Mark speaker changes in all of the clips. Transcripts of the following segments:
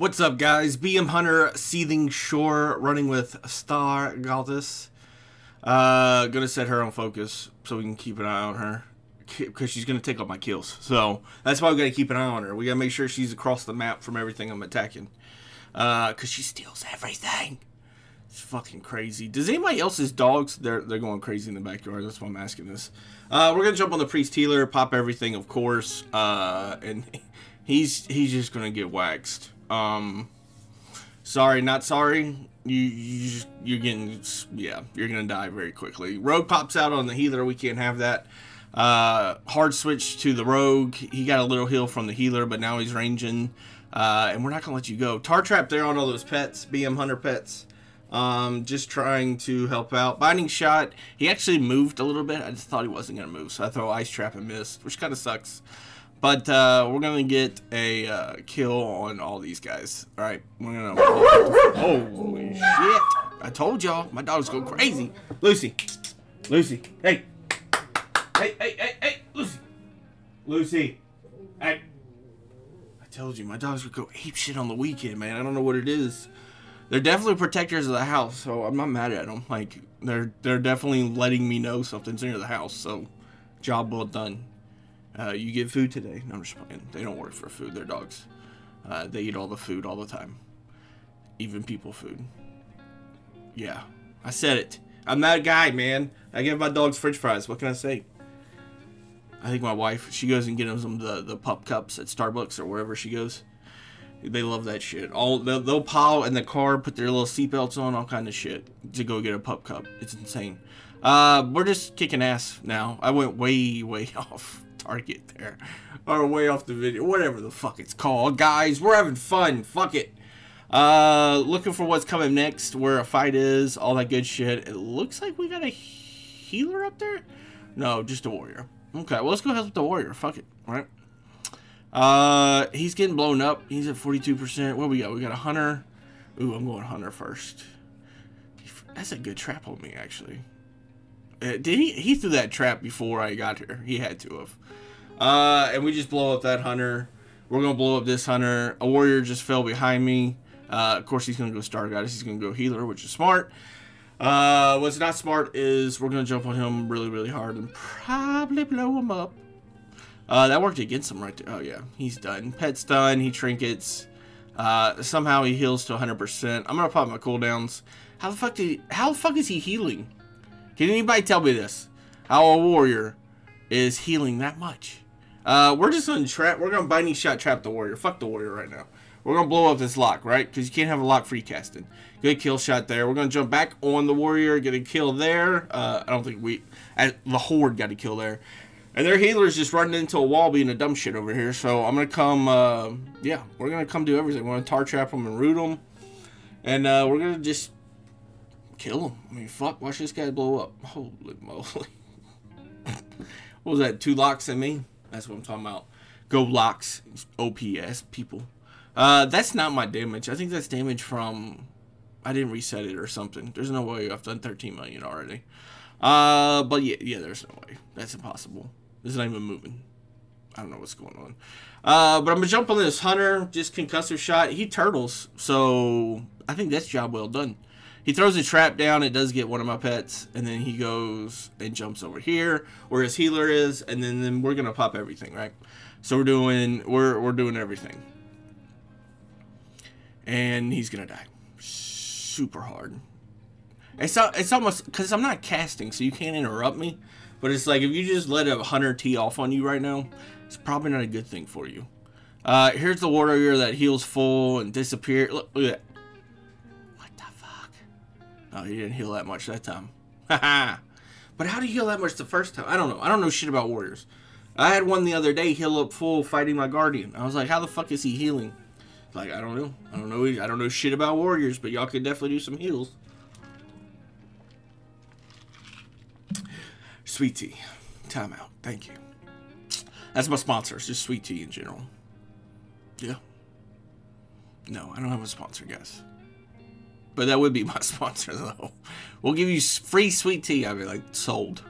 Speaker 1: What's up, guys? BM Hunter, Seething Shore, running with Star Goddess. Uh, gonna set her on focus so we can keep an eye on her. Because she's gonna take all my kills. So, that's why we gotta keep an eye on her. We gotta make sure she's across the map from everything I'm attacking. Uh, because she steals everything. It's fucking crazy. Does anybody else's dogs? They're they're going crazy in the backyard. That's why I'm asking this. Uh, we're gonna jump on the priest healer, pop everything, of course. Uh, and he's he's just gonna get waxed. Um, sorry, not sorry. You, you you're getting, yeah, you're gonna die very quickly. Rogue pops out on the healer. We can't have that. Uh, hard switch to the rogue. He got a little heal from the healer, but now he's ranging. Uh, and we're not gonna let you go. Tar trap there on all those pets, BM Hunter pets. Um, just trying to help out. Binding shot. He actually moved a little bit. I just thought he wasn't gonna move, so I throw ice trap and missed, which kind of sucks. But uh, we're gonna get a uh, kill on all these guys. All right, we're gonna. Holy shit! I told y'all, my dogs go crazy. Lucy, Lucy, hey, hey, hey, hey, hey, Lucy, Lucy, hey. I told you, my dogs would go ape shit on the weekend, man. I don't know what it is. They're definitely protectors of the house, so I'm not mad at them. Like they're they're definitely letting me know something's near the house. So, job well done. Uh, you get food today. No, I'm just playing. They don't work for food. They're dogs. Uh, they eat all the food all the time. Even people food. Yeah. I said it. I'm that guy, man. I give my dogs french fries. What can I say? I think my wife, she goes and gets them the, the pup cups at Starbucks or wherever she goes. They love that shit. All they'll, they'll pile in the car, put their little seatbelts on, all kind of shit to go get a pup cup. It's insane. Uh, we're just kicking ass now. I went way, way off target there. Or way off the video. Whatever the fuck it's called. Guys, we're having fun. Fuck it. Uh, looking for what's coming next, where a fight is, all that good shit. It looks like we got a healer up there? No, just a warrior. Okay, well, let's go help the warrior. Fuck it. All right. Uh, he's getting blown up. He's at 42%. What we got? We got a hunter. Ooh, I'm going hunter first. That's a good trap on me, actually. Uh, did he? He threw that trap before I got here. He had to have. Uh, and we just blow up that hunter. We're gonna blow up this hunter. A warrior just fell behind me. Uh, of course, he's gonna go star goddess. He's gonna go healer, which is smart. Uh, what's not smart is we're gonna jump on him really, really hard and probably blow him up. Uh, that worked against him right there. Oh yeah, he's done. Pet's done. He trinkets. Uh, somehow he heals to 100%. I'm gonna pop my cooldowns. How the fuck did? He, how the fuck is he healing? Can anybody tell me this? How a warrior is healing that much? Uh, we're just gonna trap. We're gonna binding shot trap the warrior. Fuck the warrior right now. We're gonna blow up this lock, right? Because you can't have a lock free casting. Good kill shot there. We're gonna jump back on the warrior, get a kill there. Uh, I don't think we. the horde got a kill there. And their healer's just running into a wall being a dumb shit over here. So I'm gonna come. Uh, yeah, we're gonna come do everything. We're gonna tar trap them and root them, and uh, we're gonna just kill him. I mean, fuck, watch this guy blow up. Holy moly. what was that, two locks in me? That's what I'm talking about. Go locks, OPS people. Uh, that's not my damage. I think that's damage from, I didn't reset it or something. There's no way I've done 13 million already. Uh, but yeah, yeah, there's no way. That's impossible. This is not even moving. I don't know what's going on. Uh, but I'm gonna jump on this hunter, just concussive shot. He turtles, so I think that's job well done. He throws a trap down. It does get one of my pets. And then he goes and jumps over here where his healer is. And then, then we're going to pop everything, right? So we're doing, we're, we're doing everything. And he's going to die. Super hard. It's, it's almost, because I'm not casting, so you can't interrupt me. But it's like, if you just let a hunter tee off on you right now, it's probably not a good thing for you. Uh, here's the warrior that heals full and disappear. Look, look at that. Oh, he didn't heal that much that time. but how do you heal that much the first time? I don't know. I don't know shit about warriors. I had one the other day heal up full fighting my guardian. I was like, how the fuck is he healing? Like, I don't know. I don't know. I don't know shit about warriors, but y'all could definitely do some heals. Sweet tea. Timeout. Thank you. That's my sponsor. It's just sweet tea in general. Yeah. No, I don't have a sponsor, guys. But that would be my sponsor, though. We'll give you free sweet tea. I'll be like, sold.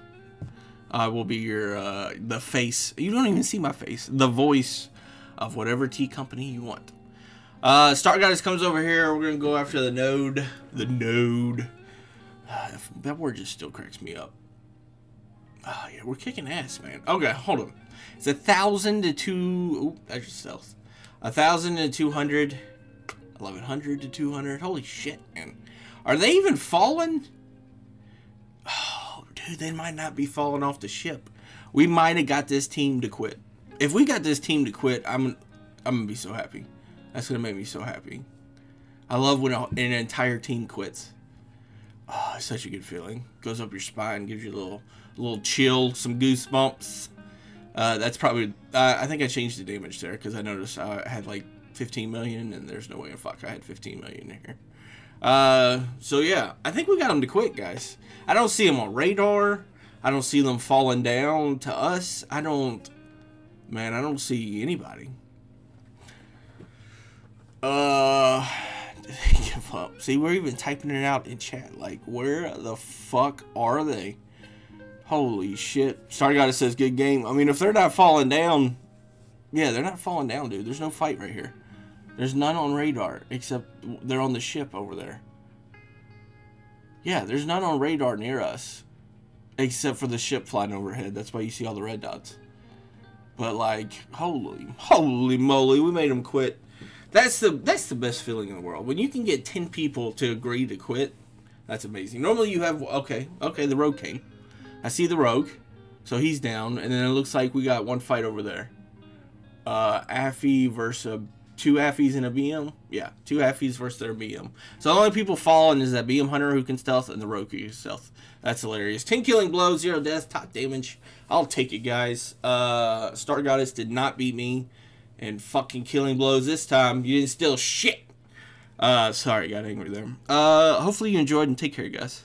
Speaker 1: I will be your, uh, the face. You don't even see my face. The voice of whatever tea company you want. Uh, Star Goddess comes over here. We're gonna go after the node. The node. Uh, that word just still cracks me up. Oh yeah, we're kicking ass, man. Okay, hold on. It's a thousand to two. Oop, that's just stealth. A thousand to two hundred. Eleven hundred to two hundred. Holy shit, man. Are they even falling? Oh, dude, they might not be falling off the ship. We might have got this team to quit. If we got this team to quit, I'm, I'm gonna be so happy. That's gonna make me so happy. I love when an entire team quits. Oh, it's such a good feeling. Goes up your spine, gives you a little, a little chill, some goosebumps. Uh, that's probably. Uh, I think I changed the damage there because I noticed I had like 15 million, and there's no way in fuck I had 15 million here. Uh, so yeah, I think we got them to quit, guys. I don't see them on radar. I don't see them falling down to us. I don't. Man, I don't see anybody. Uh, give up. See, we're even typing it out in chat. Like, where the fuck are they? Holy shit. God, it says good game. I mean, if they're not falling down, yeah, they're not falling down, dude. There's no fight right here. There's none on radar, except they're on the ship over there. Yeah, there's none on radar near us, except for the ship flying overhead. That's why you see all the red dots. But like, holy, holy moly, we made them quit. That's the that's the best feeling in the world when you can get ten people to agree to quit. That's amazing. Normally you have okay, okay, the rogue came. I see the rogue, so he's down, and then it looks like we got one fight over there. Uh, Affy versus two Affies and a BM. Yeah, two Affies versus their BM. So the only people falling is that BM Hunter who can stealth and the Rogue who stealth. That's hilarious. 10 killing blows, 0 death, top damage. I'll take it, guys. Uh, Star Goddess did not beat me and fucking killing blows this time. You didn't steal shit. Uh, sorry, got angry there. Uh, hopefully you enjoyed and take care, guys.